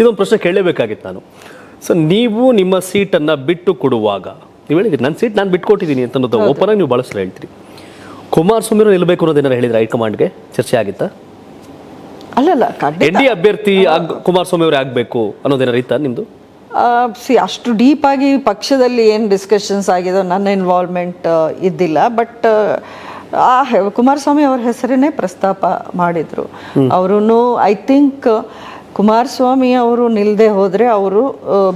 ಇದೊಂದು ಪ್ರಶ್ನೆ ಕೇಳಲೇಬೇಕಾಗಿತ್ತು ನಾನು. ಸೊ ನೀವು ನಿಮ್ಮ ಸೀಟನ್ನು ಬಿಟ್ಟು ಕೊಡುವಾಗ ನೀವು ಹೇಳಿದ್ರಿ ನನ್ನ ಸೀಟ್ ನಾನು ಬಿಟ್ಕೊಟ್ಟಿದ್ದೀನಿ ಅಂತ ಅನ್ನೋದು ಓಪನ್ ಆಗಿ ನೀವು ಬಳಸಲು ಹೇಳ್ತೀರಿ. ಕುಮಾರಸ್ವಾಮಿ ಅವರು ನಿಲ್ಲಬೇಕು ಅನ್ನೋದೇನಾರು ಹೇಳಿದ್ರೆ ಹೈಕಮಾಂಡ್ಗೆ? ಚರ್ಚೆ ಆಗಿತ್ತಾ? ಅಲ್ಲಲ್ಲ ಎನ್ ಡಿ ಅಭ್ಯರ್ಥಿ ಆಗ್ ಕುಮಾರಸ್ವಾಮಿ ಅವರೇ ಆಗಬೇಕು ಅನ್ನೋದೇನಾರು ಇತ್ತಾ ನಿಮ್ಮದು ಸಿ ಅಷ್ಟು ಡೀಪ್ ಆಗಿ ಪಕ್ಷದಲ್ಲಿ ಏನು ಡಿಸ್ಕಷನ್ಸ್ ಆಗಿದೆ ನನ್ನ ಇನ್ವಾಲ್ವ್ಮೆಂಟ್ ಇದ್ದಿಲ್ಲ. ಬಟ್ ಆ ಕುಮಾರಸ್ವಾಮಿ ಅವ್ರ ಹೆಸರನ್ನೇ ಪ್ರಸ್ತಾಪ ಮಾಡಿದರು. ಅವರು ಐ ಥಿಂಕ್ ಕುಮಾರಸ್ವಾಮಿ ಅವರು ನಿಲ್ಲದೆ ಹೋದರೆ ಅವರು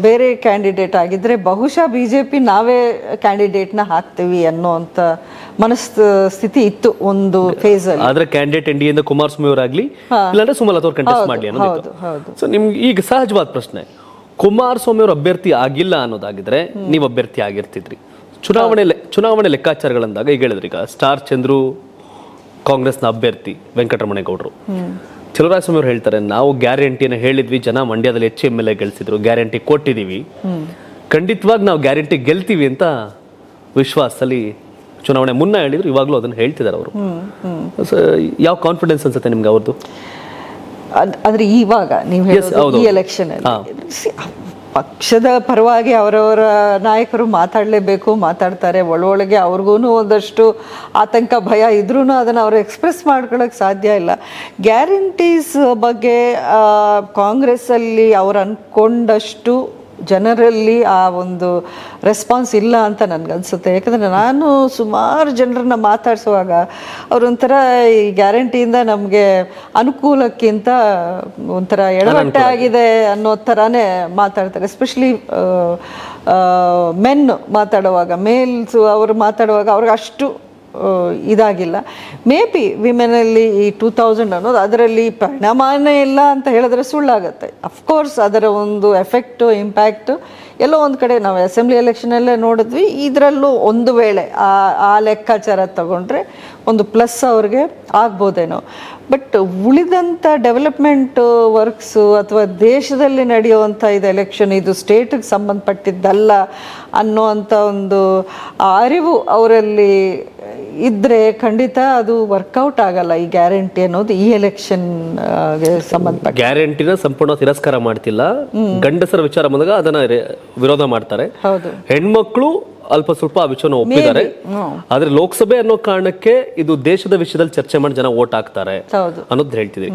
ಬೇರೆ ಕ್ಯಾಂಡಿಡೇಟ್ ಆಗಿದ್ರೆ ಬಹುಶಃ ಬಿ ಜೆ ಪಿ ನಾವೇ ಕ್ಯಾಂಡಿಡೇಟ್ನ ಹಾಕ್ತೀವಿ ಮನಸ್ತ ಸ್ಥಿತಿ ಇತ್ತು ಒಂದು ಫೇಸ್ ಆದ್ರೆ ಕ್ಯಾಂಡಿಡೇಟ್ ಎನ್ ಡಿ ಎಂದ ಕುಮಾರಸ್ವಾಮಿ ಅವರಾಗ್ಲಿ ಇಲ್ಲಾಂದ್ರೆ ಸುಮಲತಾ ಅವ್ರು ಕಂಟೆಸ್ಟ್ ಮಾಡಲಿ ಅನ್ನೋದು ಸೊ ನಿಮ್ಗೆ ಈಗ ಸಹಜವಾದ ಪ್ರಶ್ನೆ ಕುಮಾರಸ್ವಾಮಿ ಅವರು ಅಭ್ಯರ್ಥಿ ಆಗಿಲ್ಲ ಅನ್ನೋದಾಗಿದ್ರೆ ನೀವು ಅಭ್ಯರ್ಥಿ ಆಗಿರ್ತಿದ್ರಿ. ಚುನಾವಣೆ ಚುನಾವಣೆ ಲೆಕ್ಕಾಚಾರಗಳಂದಾಗ ಈಗ ಹೇಳಿದ್ರಿ ಈಗ ಸ್ಟಾರ್ ಚಂದ್ರು ಕಾಂಗ್ರೆಸ್ನ ಅಭ್ಯರ್ಥಿ ವೆಂಕಟರಮಣೇಗೌಡರು. ಚಲುವರಾಯಸ್ವಾಮಿ ಅವರು ಹೇಳ್ತಾರೆ ನಾವು ಗ್ಯಾರಂಟಿನ ಹೇಳಿದ್ವಿ ಜನ ಮಂಡ್ಯದಲ್ಲಿ ಹೆಚ್ಚು ಎಂ ಎಲ್ ಎ ಗೆಲ್ಸಿದ್ರು ಗ್ಯಾರಂಟಿ ಕೊಟ್ಟಿದ್ದೀವಿ ಖಂಡಿತವಾಗಿ ನಾವು ಗ್ಯಾರಂಟಿ ಗೆಲ್ತೀವಿ ಅಂತ ವಿಶ್ವಾಸದಲ್ಲಿ ಚುನಾವಣೆ ಮುನ್ನ ಹೇಳಿದ್ರು ಇವಾಗಲೂ ಅದನ್ನ ಹೇಳ್ತಿದ್ದಾರೆ ಅವರು. ಯಾವ ಕಾನ್ಫಿಡೆನ್ಸ್ ಅನ್ಸುತ್ತೆ ನಿಮ್ಗೆ ಅವ್ರದ್ದು ಅಂದ್ರೆ ಆದ್ರೆ ಇವಾಗ ನೀವು ಎಲೆಕ್ಷನ್. ಪಕ್ಷದ ಪರವಾಗಿ ಅವರವರ ನಾಯಕರು ಮಾತಾಡಲೇಬೇಕು, ಮಾತಾಡ್ತಾರೆ. ಒಳೊಳಗೆ ಅವ್ರಿಗೂ ಒಂದಷ್ಟು ಆತಂಕ, ಭಯ ಇದ್ರೂ ಅದನ್ನು ಅವರು ಎಕ್ಸ್ಪ್ರೆಸ್ ಮಾಡ್ಕೊಳ್ಳೋಕ್ಕೆ ಸಾಧ್ಯ ಇಲ್ಲ. ಗ್ಯಾರಂಟೀಸ್ ಬಗ್ಗೆ ಕಾಂಗ್ರೆಸ್ಸಲ್ಲಿ ಅವ್ರು ಅಂದ್ಕೊಂಡಷ್ಟು ಜನರಲ್ಲಿ ಆ ಒಂದು ರೆಸ್ಪಾನ್ಸ್ ಇಲ್ಲ ಅಂತ ನನಗನ್ಸುತ್ತೆ. ಯಾಕಂದರೆ ನಾನು ಸುಮಾರು ಜನರನ್ನ ಮಾತಾಡಿಸುವಾಗ ಅವರೊಂಥರ ಈ ಗ್ಯಾರಂಟಿಯಿಂದ ನಮಗೆ ಅನುಕೂಲಕ್ಕಿಂತ ಒಂಥರ ಎಡವಟ್ಟೆ ಆಗಿದೆ ಅನ್ನೋ ಥರನೇ ಮಾತಾಡ್ತಾರೆ. ಎಸ್ಪೆಷಲಿ ಮೆನ್ ಮಾತಾಡುವಾಗ ಮೇಲ್ಸು ಅವರು ಮಾತಾಡುವಾಗ ಅವ್ರಿಗೆ ಅಷ್ಟು ಇದಾಗಿಲ್ಲ. ಮೇ ಬಿ ವಿಮೆನಲ್ಲಿ ಈ ಟೂ ತೌಸಂಡ್ ಅನ್ನೋದು ಅದರಲ್ಲಿ ಪರಿಣಾಮನೇ ಇಲ್ಲ ಅಂತ ಹೇಳಿದ್ರೆ ಸುಳ್ಳಾಗತ್ತೆ. ಅಫ್ಕೋರ್ಸ್ ಅದರ ಒಂದು ಎಫೆಕ್ಟು ಇಂಪ್ಯಾಕ್ಟು ಎಲ್ಲೋ ಒಂದು ಕಡೆ ನಾವು ಅಸೆಂಬ್ಲಿ ಎಲೆಕ್ಷನಲ್ಲೇ ನೋಡಿದ್ವಿ. ಇದರಲ್ಲೂ ಒಂದು ವೇಳೆ ಆ ಆ ಲೆಕ್ಕಾಚಾರ ತಗೊಂಡ್ರೆ ಒಂದು ಪ್ಲಸ್ ಅವ್ರಿಗೆ ಆಗ್ಬೋದೇನೋ. ಬಟ್ ಉಳಿದಂಥ ಡೆವಲಪ್ಮೆಂಟ್ ವರ್ಕ್ಸು ಅಥವಾ ದೇಶದಲ್ಲಿ ನಡೆಯುವಂಥ ಇದು ಎಲೆಕ್ಷನ್ ಇದು ಸ್ಟೇಟಿಗೆ ಸಂಬಂಧಪಟ್ಟಿದ್ದಲ್ಲ ಅನ್ನೋವಂಥ ಒಂದು ಆ ಅರಿವು ಅವರಲ್ಲಿ ಇದ್ರೆ ಖಂಡಿತ ಅದು ವರ್ಕೌಟ್ ಆಗಲ್ಲ ಈ ಗ್ಯಾರಂಟಿ ಅನ್ನೋದು ಈ ಎಲೆಕ್ಷನ್ ಸಂಬಂಧಪಟ್ಟ ಗ್ಯಾರಂಟಿನ ಸಂಪೂರ್ಣ ತಿರಸ್ಕಾರ ಮಾಡ್ತಿಲ್ಲ. ಗಂಡಸರ ವಿಚಾರ ಬಂದಾಗ ಅದನ್ನ ವಿರೋಧ ಮಾಡ್ತಾರೆ. ಹೆಣ್ಮಕ್ಳು ಅಲ್ಪ ಸ್ವಲ್ಪ ಆ ವಿಷಯನ ಒಪ್ಪಿದ್ದಾರೆ. ಆದ್ರೆ ಲೋಕಸಭೆ ಅನ್ನೋ ಕಾರಣಕ್ಕೆ ಇದು ದೇಶದ ವಿಷಯದಲ್ಲಿ ಚರ್ಚೆ ಮಾಡಿ ಜನ ಓಟ್ ಹಾಕ್ತಾರೆ ಅನ್ನೋದು ಹೇಳ್ತಿದ್ರಿ